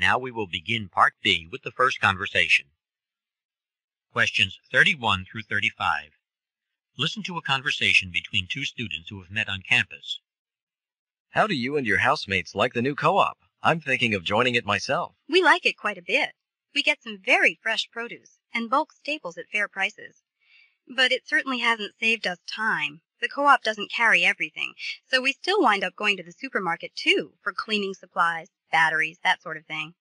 Now we will begin Part B with the first conversation. Questions 31 through 35. Listen to a conversation between two students who have met on campus. How do you and your housemates like the new co-op? I'm thinking of joining it myself. We like it quite a bit. We get some very fresh produce and bulk staples at fair prices. But it certainly hasn't saved us time. The co-op doesn't carry everything, so we still wind up going to the supermarket too for cleaning supplies, batteries, that sort of thing.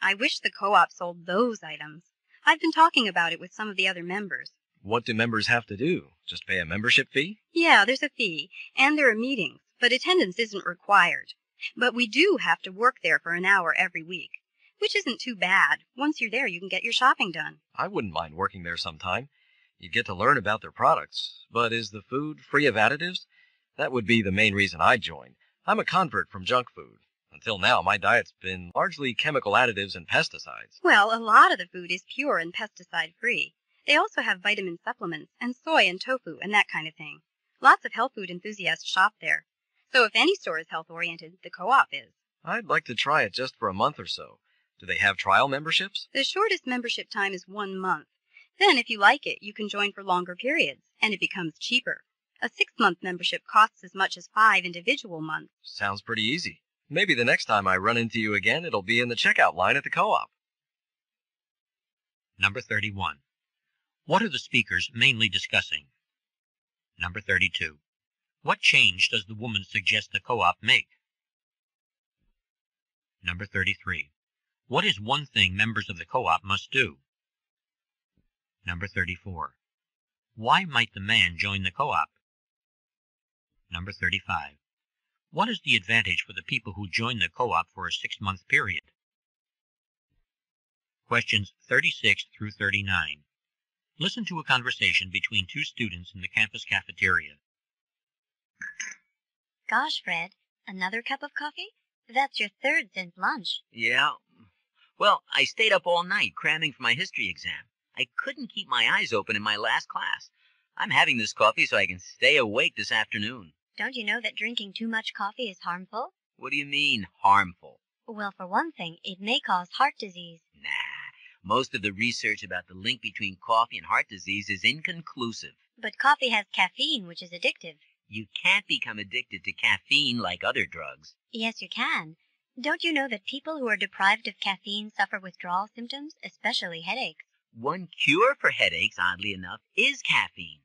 I wish the co-op sold those items. I've been talking about it with some of the other members. What do members have to do? Just pay a membership fee? Yeah, there's a fee, and there are meetings, but attendance isn't required. But we do have to work there for an hour every week, which isn't too bad. Once you're there, you can get your shopping done. I wouldn't mind working there sometime. You get to learn about their products. But is the food free of additives? That would be the main reason I'd join. I'm a convert from junk food. Until now, my diet's been largely chemical additives and pesticides. Well, a lot of the food is pure and pesticide free. They also have vitamin supplements and soy and tofu and that kind of thing. Lots of health food enthusiasts shop there. So if any store is health oriented, the co-op is. I'd like to try it just for a month or so. Do they have trial memberships? The shortest membership time is one month. Then, if you like it, you can join for longer periods, and it becomes cheaper. A six month membership costs as much as five individual months. Sounds pretty easy. Maybe the next time I run into you again, it'll be in the checkout line at the co-op. Number 31. What are the speakers mainly discussing? Number 32. What change does the woman suggest the co-op make? Number 33. What is one thing members of the co-op must do? Number 34. Why might the man join the co-op? Number 35. What is the advantage for the people who join the co-op for a six-month period? Questions 36 through 39. Listen to a conversation between two students in the campus cafeteria. Gosh, Fred, another cup of coffee? That's your third since lunch. Yeah. Well, I stayed up all night cramming for my history exam. I couldn't keep my eyes open in my last class. I'm having this coffee so I can stay awake this afternoon. Don't you know that drinking too much coffee is harmful? What do you mean, harmful? Well, for one thing, it may cause heart disease. Nah. Most of the research about the link between coffee and heart disease is inconclusive. But coffee has caffeine, which is addictive. You can't become addicted to caffeine like other drugs. Yes, you can. Don't you know that people who are deprived of caffeine suffer withdrawal symptoms, especially headaches? One cure for headaches, oddly enough, is caffeine.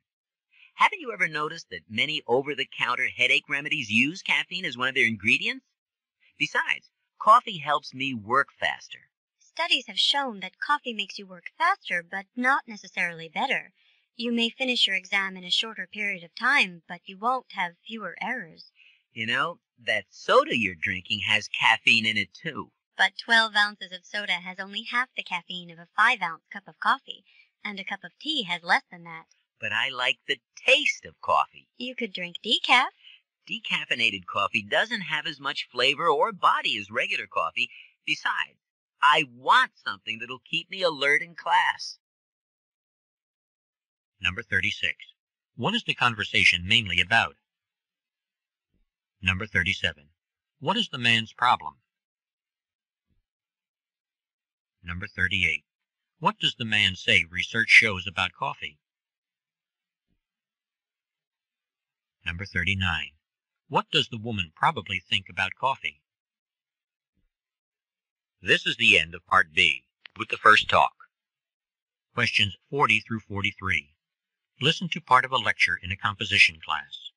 Haven't you ever noticed that many over the counter headache remedies use caffeine as one of their ingredients? Besides, coffee helps me work faster. Studies have shown that coffee makes you work faster, but not necessarily better. You may finish your exam in a shorter period of time, but you won't have fewer errors. You know, that soda you're drinking has caffeine in it too. But 12 ounces of soda has only half the caffeine of a 5 ounce cup of coffee, and a cup of tea has less than that. But I like the taste of coffee. You could drink decaf. Decaffeinated coffee doesn't have as much flavor or body as regular coffee. Besides, I want something that'll keep me alert in class. Number 36. What is the conversation mainly about? Number 37. What is the man's problem? Number 38. What does the man say research shows about coffee? Number 39. What does the woman probably think about coffee? This is the end of Part B, with the first talk. Questions 40 through 43. Listen to part of a lecture in a composition class.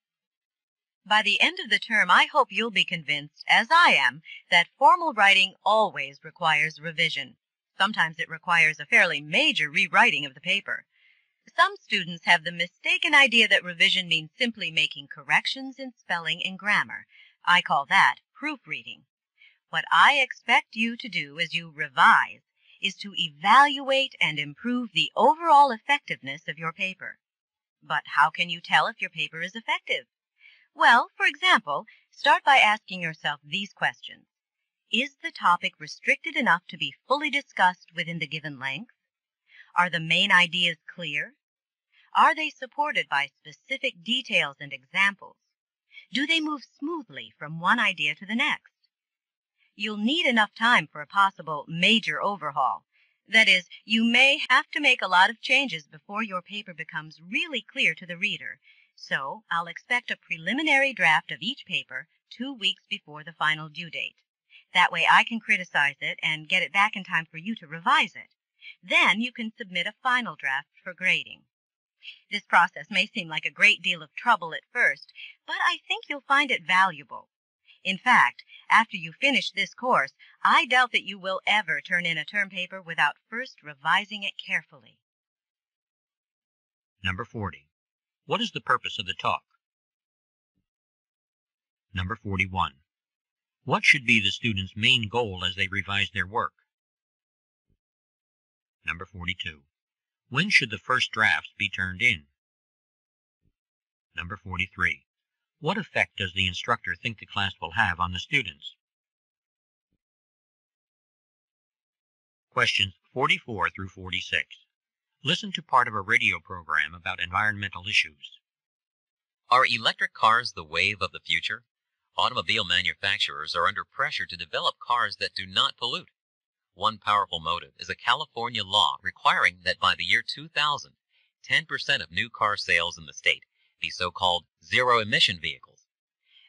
By the end of the term, I hope you'll be convinced, as I am, that formal writing always requires revision. Sometimes it requires a fairly major rewriting of the paper. Some students have the mistaken idea that revision means simply making corrections in spelling and grammar. I call that proofreading. What I expect you to do as you revise is to evaluate and improve the overall effectiveness of your paper. But how can you tell if your paper is effective? Well, for example, start by asking yourself these questions. Is the topic restricted enough to be fully discussed within the given length? Are the main ideas clear? Are they supported by specific details and examples? Do they move smoothly from one idea to the next? you'll need enough time for a possible major overhaul. That is, you may have to make a lot of changes before your paper becomes really clear to the reader. So I'll expect a preliminary draft of each paper two weeks before the final due date. That way I can criticize it and get it back in time for you to revise it. Then you can submit a final draft for grading. This process may seem like a great deal of trouble at first, but I think you'll find it valuable. In fact, after you finish this course, I doubt that you will ever turn in a term paper without first revising it carefully. Number 40. What is the purpose of the talk? Number 41. What should be the student's main goal as they revise their work? Number 42. When should the first drafts be turned in? Number 43. What effect does the instructor think the class will have on the students? Questions 44 through 46. Listen to part of a radio program about environmental issues. Are electric cars the wave of the future? Automobile manufacturers are under pressure to develop cars that do not pollute. One powerful motive is a California law requiring that by the year 2000, 10% of new car sales in the state be so-called zero-emission vehicles.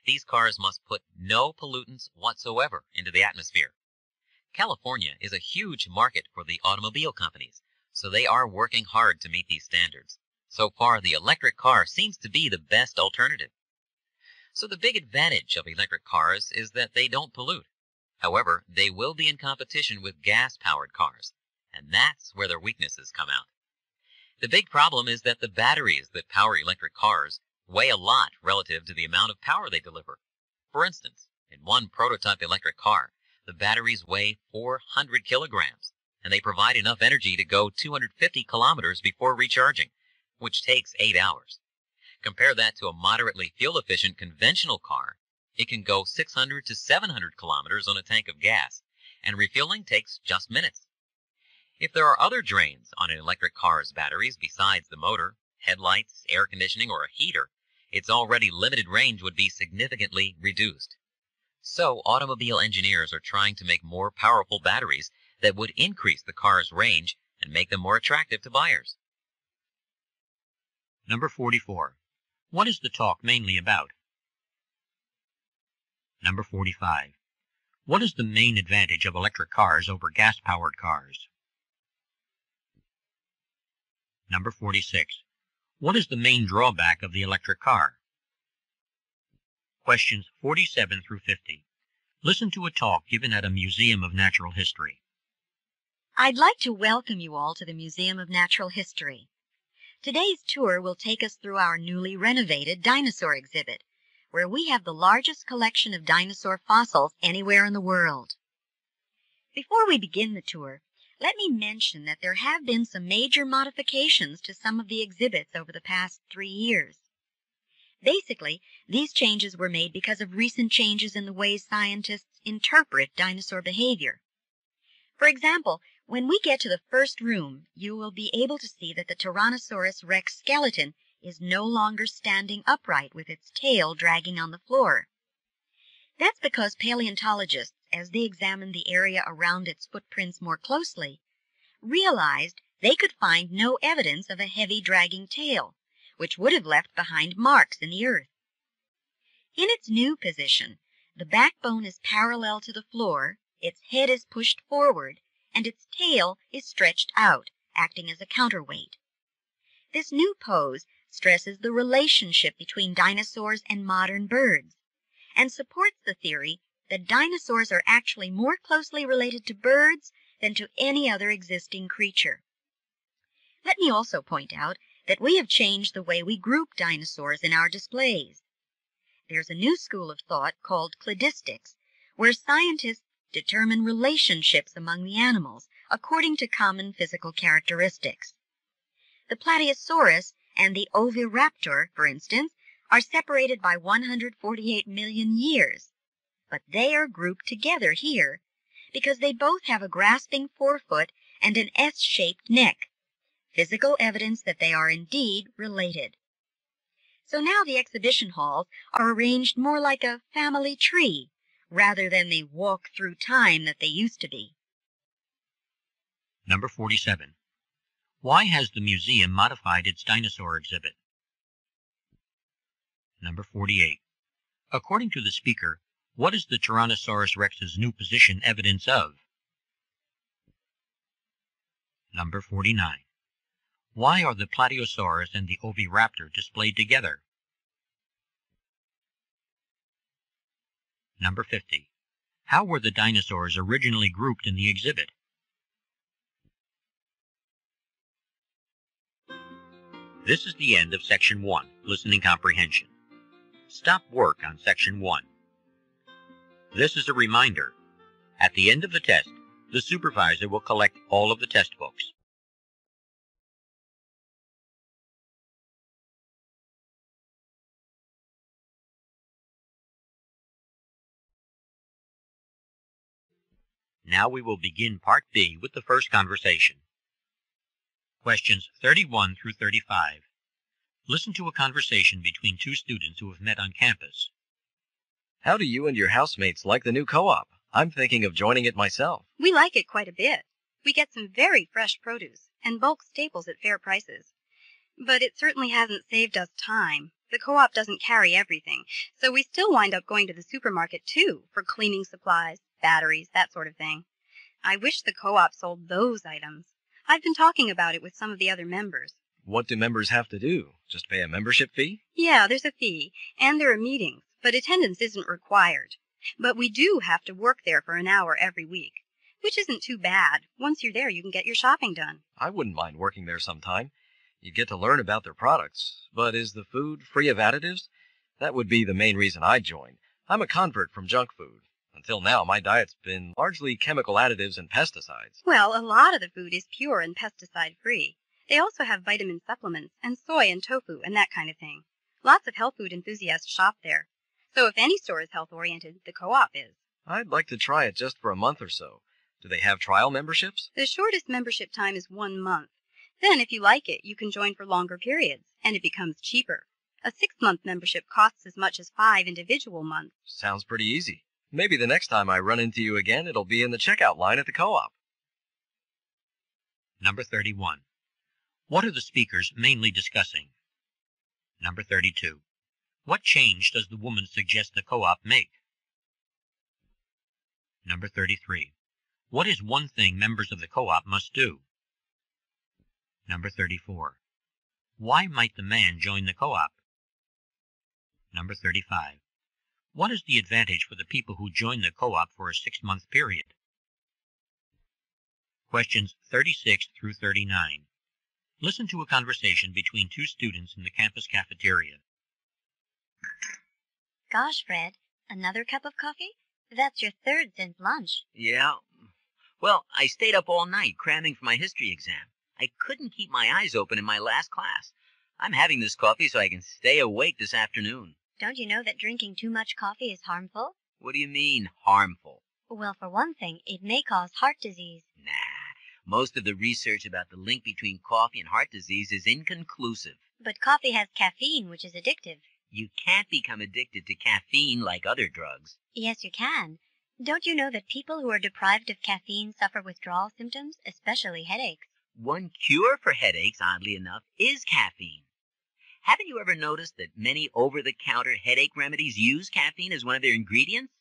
These cars must put no pollutants whatsoever into the atmosphere. California is a huge market for the automobile companies, so they are working hard to meet these standards. So far, the electric car seems to be the best alternative. So the big advantage of electric cars is that they don't pollute. However, they will be in competition with gas-powered cars, and that's where their weaknesses come out. The big problem is that the batteries that power electric cars weigh a lot relative to the amount of power they deliver. For instance, in one prototype electric car, the batteries weigh 400 kilograms, and they provide enough energy to go 250 kilometers before recharging, which takes 8 hours. Compare that to a moderately fuel-efficient conventional car. It can go 600 to 700 kilometers on a tank of gas, and refueling takes just minutes. If there are other drains on an electric car's batteries besides the motor, headlights, air conditioning, or a heater, its already limited range would be significantly reduced. So automobile engineers are trying to make more powerful batteries that would increase the car's range and make them more attractive to buyers. Number 44. What is the talk mainly about? Number 45. What is the main advantage of electric cars over gas-powered cars? Number 46. What is the main drawback of the electric car? Questions 47 through 50. Listen to a talk given at a Museum of Natural History. I'd like to welcome you all to the Museum of Natural History. Today's tour will take us through our newly renovated dinosaur exhibit, where we have the largest collection of dinosaur fossils anywhere in the world. Before we begin the tour, let me mention that there have been some major modifications to some of the exhibits over the past three years. Basically, these changes were made because of recent changes in the ways scientists interpret dinosaur behavior. For example, when we get to the first room, you will be able to see that the Tyrannosaurus rex skeleton is no longer standing upright with its tail dragging on the floor. That's because paleontologists, as they examined the area around its footprints more closely, realized they could find no evidence of a heavy dragging tail, which would have left behind marks in the earth. In its new position, the backbone is parallel to the floor, its head is pushed forward, and its tail is stretched out, acting as a counterweight. This new pose stresses the relationship between dinosaurs and modern birds, and supports the theory that dinosaurs are actually more closely related to birds than to any other existing creature. Let me also point out that we have changed the way we group dinosaurs in our displays. There's a new school of thought called cladistics, where scientists determine relationships among the animals according to common physical characteristics. The Plateosaurus and the Oviraptor, for instance, are separated by 148 million years, but they are grouped together here because they both have a grasping forefoot and an S-shaped neck, physical evidence that they are indeed related. So now the exhibition halls are arranged more like a family tree rather than the walk through time that they used to be. Number 47. Why has the museum modified its dinosaur exhibit? Number 48. According to the speaker, what is the Tyrannosaurus rex's new position evidence of? Number 49. Why are the Plateosaurus and the Oviraptor displayed together? Number 50. How were the dinosaurs originally grouped in the exhibit? This is the end of Section 1, Listening Comprehension. Stop work on Section 1. This is a reminder. At the end of the test, the supervisor will collect all of the test books. Now we will begin Part B with the first conversation. Questions 31 through 35. Listen to a conversation between two students who have met on campus. How do you and your housemates like the new co-op? I'm thinking of joining it myself. We like it quite a bit. We get some very fresh produce and bulk staples at fair prices. But it certainly hasn't saved us time. The co-op doesn't carry everything, so we still wind up going to the supermarket too for cleaning supplies, batteries, that sort of thing. I wish the co-op sold those items. I've been talking about it with some of the other members. What do members have to do? Just pay a membership fee? Yeah, there's a fee, and there are meetings, but attendance isn't required. But we do have to work there for an hour every week, which isn't too bad. Once you're there, you can get your shopping done. I wouldn't mind working there sometime. You'd get to learn about their products. But is the food free of additives? That would be the main reason I'd join. I'm a convert from junk food. Until now, my diet's been largely chemical additives and pesticides. Well, a lot of the food is pure and pesticide free. They also have vitamin supplements and soy and tofu and that kind of thing. Lots of health food enthusiasts shop there. So if any store is health oriented, the co-op is. I'd like to try it just for a month or so. Do they have trial memberships? The shortest membership time is one month. Then, if you like it, you can join for longer periods, and it becomes cheaper. A six month membership costs as much as five individual months. Sounds pretty easy. Maybe the next time I run into you again, it'll be in the checkout line at the co-op. Number 31. What are the speakers mainly discussing? Number 32. What change does the woman suggest the co-op make? Number 33. What is one thing members of the co-op must do? Number 34. Why might the man join the co-op? Number 35. What is the advantage for the people who join the co-op for a six-month period? Questions 36 through 39. Listen to a conversation between two students in the campus cafeteria. Gosh, Fred, another cup of coffee? That's your third since lunch. Yeah. Well, I stayed up all night cramming for my history exam. I couldn't keep my eyes open in my last class. I'm having this coffee so I can stay awake this afternoon. Don't you know that drinking too much coffee is harmful? What do you mean, harmful? Well, for one thing, it may cause heart disease. Nah. Most of the research about the link between coffee and heart disease is inconclusive. But coffee has caffeine, which is addictive. You can't become addicted to caffeine like other drugs. Yes, you can. Don't you know that people who are deprived of caffeine suffer withdrawal symptoms, especially headaches? One cure for headaches, oddly enough, is caffeine. Haven't you ever noticed that many over the counter headache remedies use caffeine as one of their ingredients?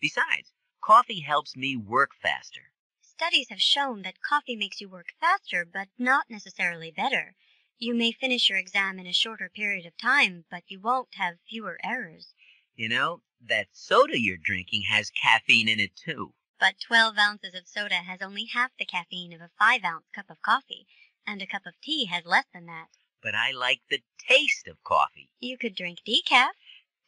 Besides, coffee helps me work faster. Studies have shown that coffee makes you work faster, but not necessarily better. You may finish your exam in a shorter period of time, but you won't have fewer errors. You know, that soda you're drinking has caffeine in it too. But 12 ounces of soda has only half the caffeine of a 5 ounce cup of coffee, and a cup of tea has less than that. But I like the taste of coffee. You could drink decaf.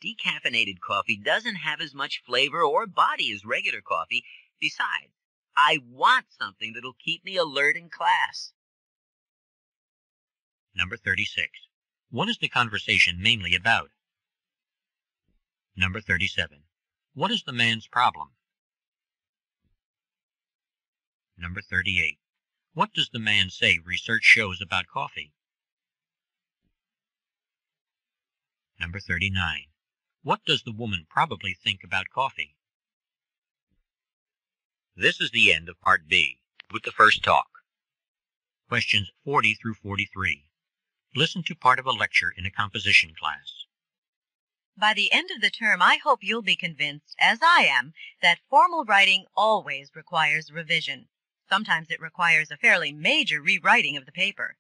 Decaffeinated coffee doesn't have as much flavor or body as regular coffee. Besides, I want something that'll keep me alert in class. Number 36. What is the conversation mainly about? Number 37. What is the man's problem? Number 38. What does the man say research shows about coffee? Number 39. What does the woman probably think about coffee? This is the end of Part B, with the first talk. Questions 40 through 43. Listen to part of a lecture in a composition class. By the end of the term, I hope you'll be convinced, as I am, that formal writing always requires revision. Sometimes it requires a fairly major rewriting of the paper.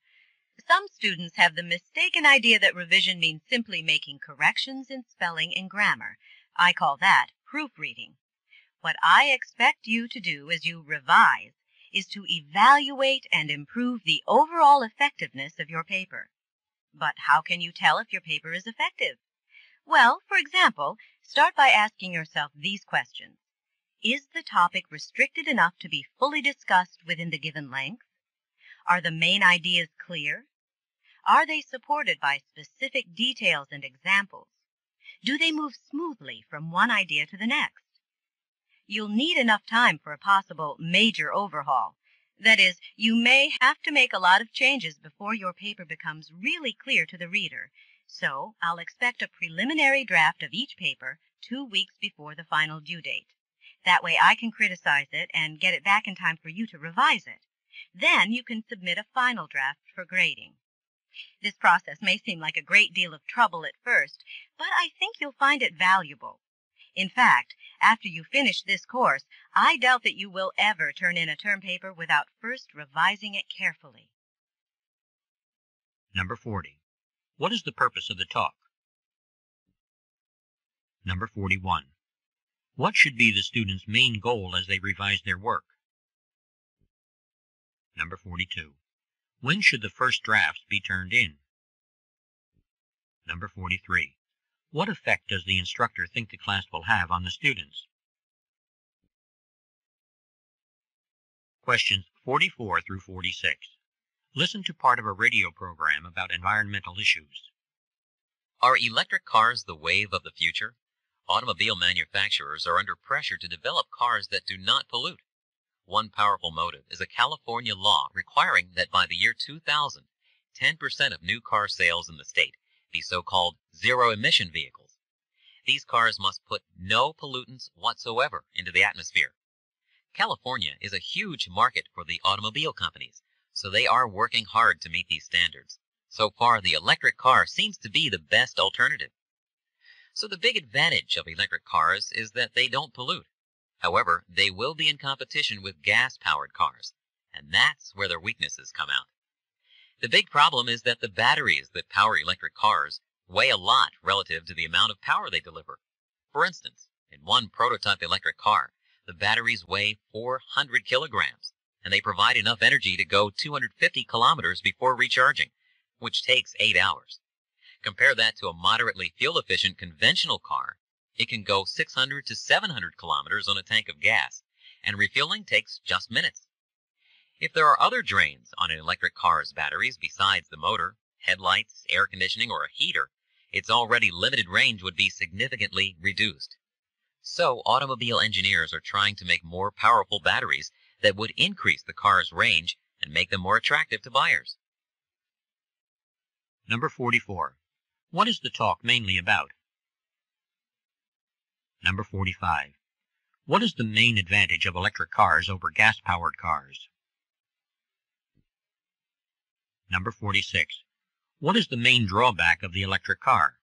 Some students have the mistaken idea that revision means simply making corrections in spelling and grammar. I call that proofreading. What I expect you to do as you revise is to evaluate and improve the overall effectiveness of your paper. But how can you tell if your paper is effective? Well, for example, start by asking yourself these questions. Is the topic restricted enough to be fully discussed within the given length? Are the main ideas clear? Are they supported by specific details and examples? Do they move smoothly from one idea to the next? You'll need enough time for a possible major overhaul. That is, you may have to make a lot of changes before your paper becomes really clear to the reader. So I'll expect a preliminary draft of each paper two weeks before the final due date. That way I can criticize it and get it back in time for you to revise it. Then you can submit a final draft for grading. This process may seem like a great deal of trouble at first, but I think you'll find it valuable. In fact, after you finish this course, I doubt that you will ever turn in a term paper without first revising it carefully. Number 40. What is the purpose of the talk? Number 41. What should be the student's main goal as they revise their work? Number 42. When should the first drafts be turned in? Number 43. What effect does the instructor think the class will have on the students? Questions 44 through 46. Listen to part of a radio program about environmental issues. Are electric cars the wave of the future? Automobile manufacturers are under pressure to develop cars that do not pollute. One powerful motive is a California law requiring that by the year 2000, 10% of new car sales in the state be so-called zero-emission vehicles. These cars must put no pollutants whatsoever into the atmosphere. California is a huge market for the automobile companies, so they are working hard to meet these standards. So far, the electric car seems to be the best alternative. So the big advantage of electric cars is that they don't pollute. However, they will be in competition with gas-powered cars, and that's where their weaknesses come out. The big problem is that the batteries that power electric cars weigh a lot relative to the amount of power they deliver. For instance, in one prototype electric car, the batteries weigh 400 kilograms, and they provide enough energy to go 250 kilometers before recharging, which takes 8 hours. Compare that to a moderately fuel-efficient conventional car. It can go 600 to 700 kilometers on a tank of gas, and refueling takes just minutes. If there are other drains on an electric car's batteries besides the motor, headlights, air conditioning, or a heater, its already limited range would be significantly reduced. So automobile engineers are trying to make more powerful batteries that would increase the car's range and make them more attractive to buyers. Number 44. What is the talk mainly about? Number 45. What is the main advantage of electric cars over gas-powered cars? Number 46. What is the main drawback of the electric car?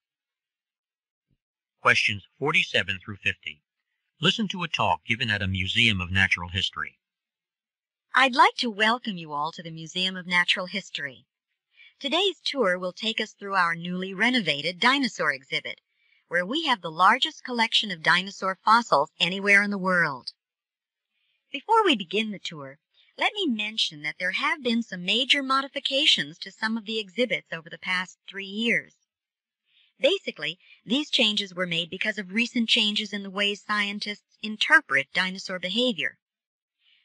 Questions 47 through 50. Listen to a talk given at a Museum of Natural History. I'd like to welcome you all to the Museum of Natural History. Today's tour will take us through our newly renovated dinosaur exhibit, where we have the largest collection of dinosaur fossils anywhere in the world. Before we begin the tour, let me mention that there have been some major modifications to some of the exhibits over the past three years. Basically, these changes were made because of recent changes in the way scientists interpret dinosaur behavior.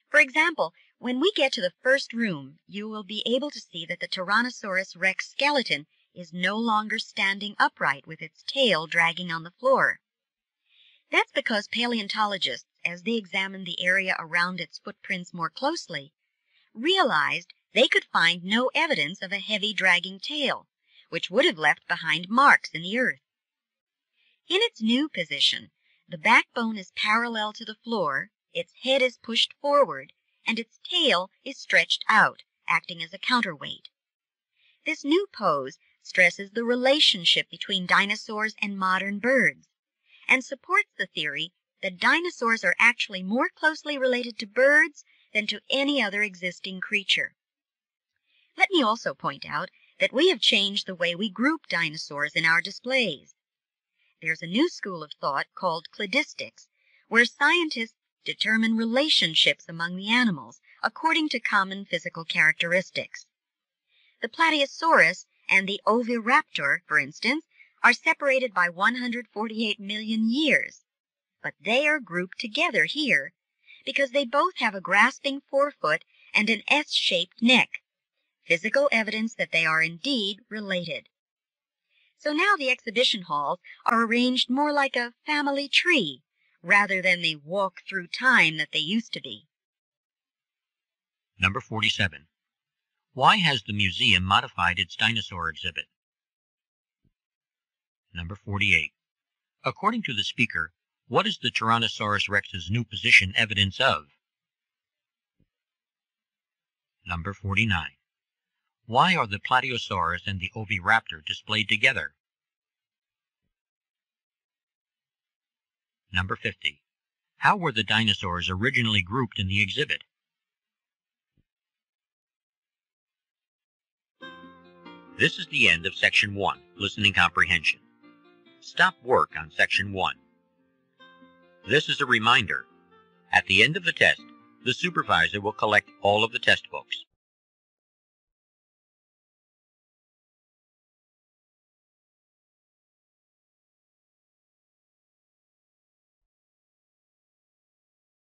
For example, when we get to the first room, you will be able to see that the Tyrannosaurus rex skeleton is no longer standing upright with its tail dragging on the floor. That's because paleontologists, as they examined the area around its footprints more closely, realized they could find no evidence of a heavy dragging tail, which would have left behind marks in the earth. In its new position, the backbone is parallel to the floor, its head is pushed forward and its tail is stretched out, acting as a counterweight. This new pose stresses the relationship between dinosaurs and modern birds and supports the theory that dinosaurs are actually more closely related to birds than to any other existing creature. Let me also point out that we have changed the way we group dinosaurs in our displays. There's a new school of thought called cladistics, where scientists determine relationships among the animals according to common physical characteristics. The Plateosaurus and the Oviraptor, for instance, are separated by 148 million years, but they are grouped together here because they both have a grasping forefoot and an S-shaped neck, physical evidence that they are indeed related. So now the exhibition halls are arranged more like a family tree rather than the walk through time that they used to be. Number 47. Why has the museum modified its dinosaur exhibit? Number 48. According to the speaker, what is the Tyrannosaurus rex's new position evidence of? Number 49. Why are the Plateosaurus and the Oviraptor displayed together? Number 50. How were the dinosaurs originally grouped in the exhibit? This is the end of Section 1, Listening Comprehension. Stop work on Section 1. This is a reminder. At the end of the test, the supervisor will collect all of the test books.